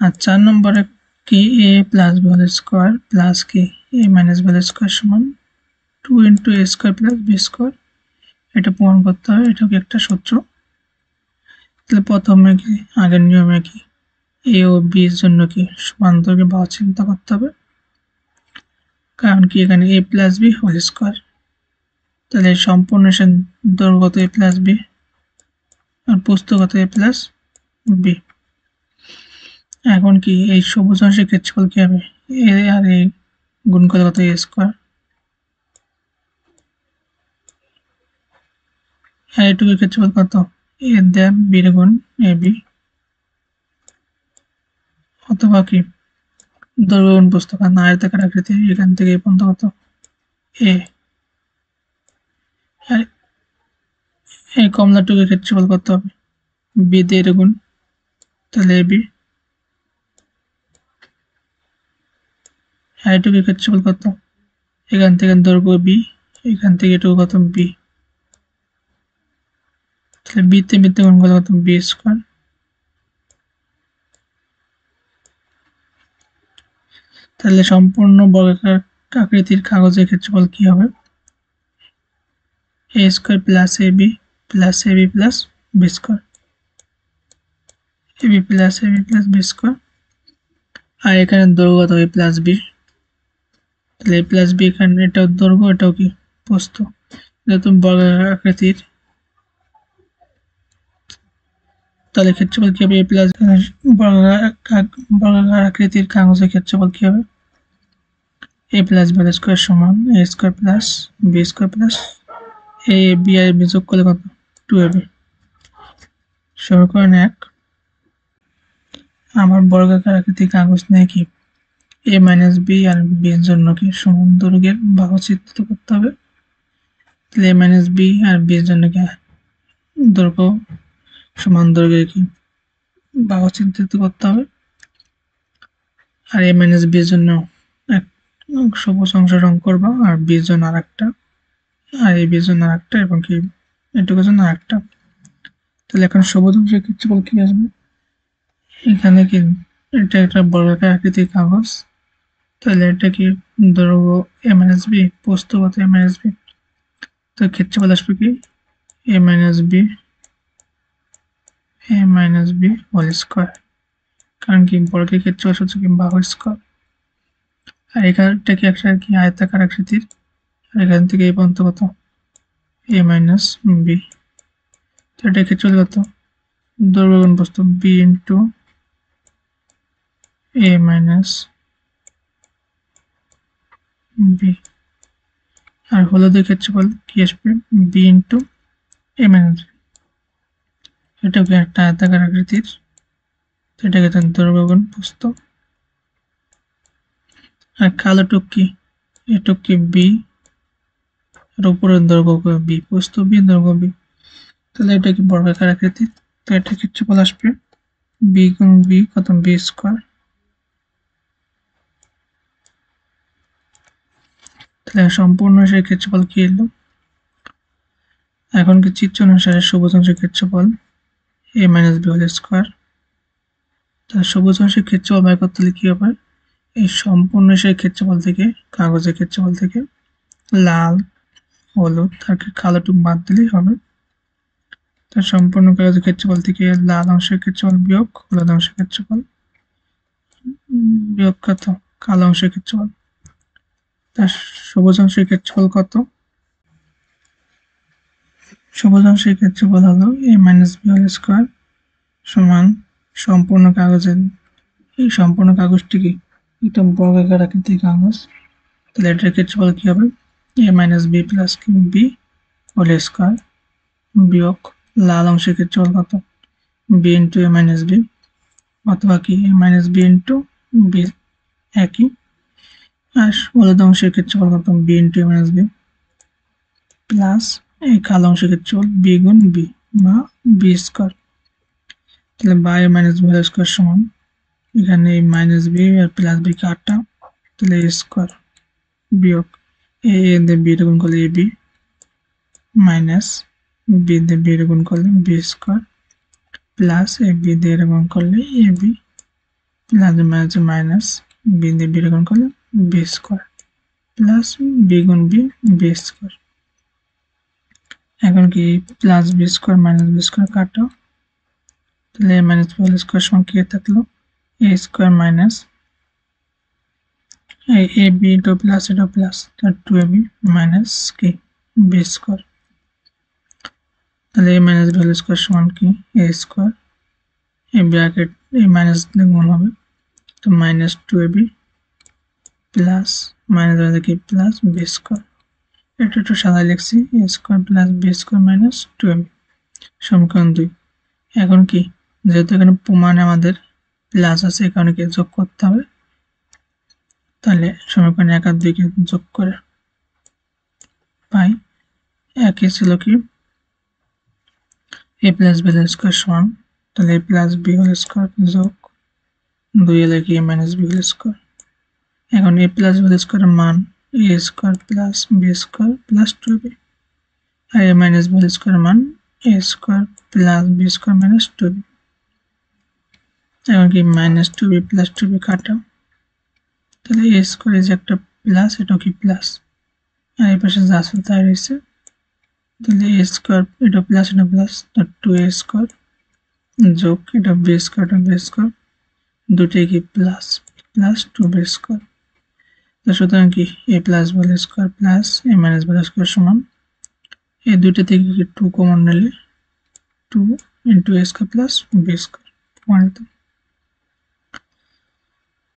আর চার নম্বরে কি? A plus B whole square plus কি? A minus B whole square সমান two into A square plus B square এটা প্রমাণ করতে হবে, এটা একটা সূত্র? তাহলে প্রথমে কি, আগের নিয়মে কি? এ ও বি এর জন্য কি সমান্তরকে বা চিন্তা করতে হবে? কারণ কি? এখানে A plus B whole square তাহলে সম্পূর্ণ দৈর্ঘ্যত এ প্লাস বি আর পুস্তকত এ প্লাস বি এখন কি এই সবুজ অংশের ক্ষেত্রফল কি হবে এ আর এই গুণ করে কত এ স্কোয়ার আর এটুকুর ক্ষেত্রফল কত? এ দেব বির গুণ এ বি অথবা কি? পুস্তক, আর আয়তাকার আকৃতি? এখান থেকে এই পর্যন্ত কত? এ আর এই কমলাটুকুর ক্ষেত্রফল কত? হবে বি দিয়ে গুণ, তাহলে এ বি এটুকুর ক্ষেত্রফল কত এখান থেকে দৈর্ঘ্য বি এখান থেকে এটুকু কত বি তাহলে বিতে বিতে গুণ করলে কত বি স্কোয়ার তাহলে সম্পূর্ণ বর্গাকার আকৃতির কাগজের ক্ষেত্রফল কি হবে? A square plus A B plus A B plus B square A B plus A B plus B square আর এখানে কত হবে? প্লাস বি তাহলে প্লাস বি এখানে, এটাও দৈর্ঘ্য, এটাও কি প্রস্থ যেহেতু বর্গাকার আকৃতির। তাহলে ক্ষেত্রফল কি হবে? এ প্লাস বর্গাকার আকৃতির কাগজের ক্ষেত্রফল কি হবে? এ প্লাস বি স্কোয়ার সমান A square plus B square plus A B R B যোগ করলে কত? টু এ সমীকরণ এক। আমার বর্গাকার আকৃতির কাগজ নেই কি? এ মাইনাস বি আর বি এর জন্য কি সমান দৈর্ঘ্যের বাহু চিত্রিত করতে হবে? তাহলে এ মাইনাস বি আর বি এর জন্য কি দৈর্ঘ্য সমান দৈর্ঘ্যের কি বাহু চিত্রিত করতে হবে? আর এ মাইনাস বি এর জন্য এক সবুজ অংশ রং করব, আর বি এর জন্য আর একটা আর এ বি এর জন্য আর একটা এবং কি এটুকুর জন্য আর একটা তাহলে এখন সবুজ অংশের ক্ষেত্রফল কি আসবে? এখানে কি এটা একটা বর্গাকার আকৃতির কাগজ। তাহলে এটা কি দৈর্ঘ্য এ মাইনাস বি পোস্ত কত এ মাইনাস বি তো ক্ষেত্রফল আসবে কি? A minus B A minus B whole square কারণ কি বর্গের ক্ষেত্রফল হচ্ছে কি বাহু স্কোয়ার আর এখানটা কি একটা কি আয়তাকার আকৃতির? আর এখান থেকে এই পর্যন্ত কত? এ মাইনাস বি তো এটা ক্ষেত্রফল কত? দৈর্ঘ্য বস্তু B into A minus B আর হলুদের ক্ষেত্রফল কি আসবে? বি ইন্টু এ মাইনাস এটাকে একটা আয়তাকার আকৃতির, এটাকে তার দৈর্ঘ্য গুণ আর কালো টুকি এ টুকি বি আর উপরের দৈর্ঘ্য বি প্রস্থ বি দৈর্ঘ্য বি তাহলে এটা কি বর্গাকার আকৃতির? তো এটা ক্ষেত্রফল আসবে? বি গুণ বি কত? বি স্কোয়ার তাহলে সম্পূর্ণ সেই ক্ষেত্রফল কি এলো? এখন কি চিত্র অনুসারে সবুজ অংশের ক্ষেত্রফল A minus B whole square তাহলে সবুজ অংশের ক্ষেত্রফল বের করতে হলে কি হবে? এই সম্পূর্ণ সেই ক্ষেত্রফল থেকে, কাগজের ক্ষেত্রফল থেকে লাল, হলুদ আর কালোটুক বাদ দিলেই হবে। তার সম্পূর্ণ কাগজের ক্ষেত্রফল থেকে লাল অংশের ক্ষেত্রফল বিয়োগ, হলুদ অংশের ক্ষেত্রফল। বিয়োগ কত? কালো অংশের ক্ষেত্রফল। তার সবুজ অংশের ক্ষেত্রফল কত? সবুজ অংশের ক্ষেত্রফল হলো A minus B whole square সমান সম্পূর্ণ কাগজের, এই সম্পূর্ণ কাগজটি কি? একটা বর্গাকার আকৃতির কাগজ। তাহলে এটার ক্ষেত্রফল কি হবে? A minus B plus B whole square বিয়োগ লাল অংশের ক্ষেত্রফল কত? B into A minus B অথবা কি? A minus B into B একই। আর হলুদ অংশের ক্ষেত্রফল কত B into A minus B plus এই কালো অংশের ক্ষেত্রফল বি গুণ বি বা বি স্কোয়ার তাহলে বাই মাইনাস বি স্কোয়ার সমান। এখানে এই মাইনাস বি আর প্লাস বি কাটটা তাহলে এ স্কোয়ার বিয়োগ। এ দিয়ে বি গুণ করলে এ বি মাইনাস বি দিয়ে বি গুণ করলে b square plus a b দিয়ে গুণ করলে a b plus minus minus b দিয়ে বি গুণ করলে বি স্কোয়ার প্লাস বি গুণ বি বি স্কোয়ার এখন কি plus b square minus b square কাটো? তাহলে a minus b whole square সমান কি থাকল? A square minus a b into plus এটা প্লাস তার টু এ বি মাইনাস কি বি স্কোয়ার তাহলে a minus b whole square সমান কি? এ স্কোয়ার এই ব্র্যাকেট এই মাইনাস গুণ হবে। তো minus two a b plus minus হয়ে কি প্লাস বি স্কোয়ার এটা একটু সাদা লিখছি a square plus b square minus two M সমীকরণ দুই। এখন কি? যেহেতু এখানে প্রমাণে আমাদের প্লাস আছে এখানে কি যোগ করতে হবে? তাহলে সমীকরণ এক আর দুইকে যোগ করে পাই। একই ছিল কি? এ প্লাস বি স্কোয়ার সমান। তাহলে a plus b whole square যোগ দুই এলে কি মাইনাস বি হোল স্কোয়ার এখন এ প্লাস বি স্কোয়ারের মান a square plus b square plus two b R a minus b স্কোয়ারের মান a square plus b square minus two b এখন কি minus two b plus two b কাটাও? তাহলে এ square যে একটা প্লাস এটাও কি প্লাস আর এই পাশে যা আছে তাই রয়েছে। তাহলে এ স্কোয়ার এটা প্লাস এটা প্লাস টু এ স্কোয়ার যোগ, এটা বি স্কোয়ার এটা বি স্কোয়ার দুটোই কি plus plus two b square তো সুতরাং কি? এ প্লাস বল স্কোয়ার প্লাস এ মাইনাস বল স্কোয়ার সমান। এই দুইটা থেকে কি টু কমন নিলে? Two into a square plus b square প্রমাণিত